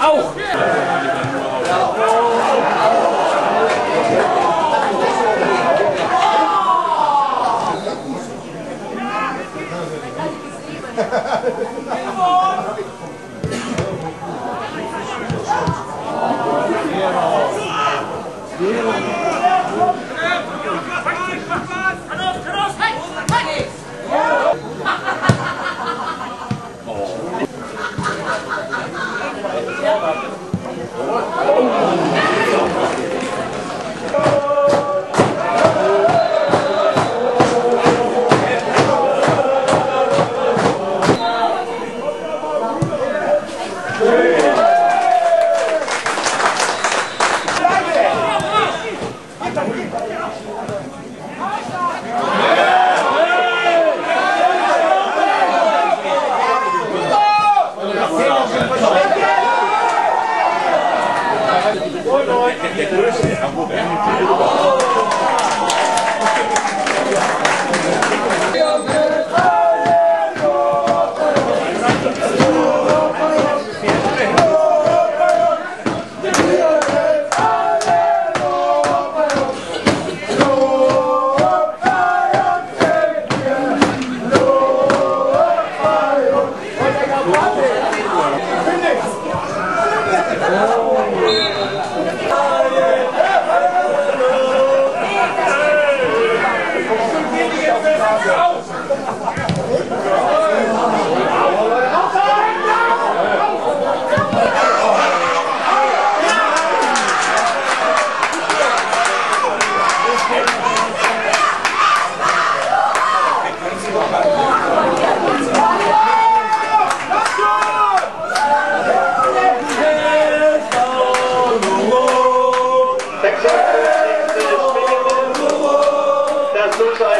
Auch! So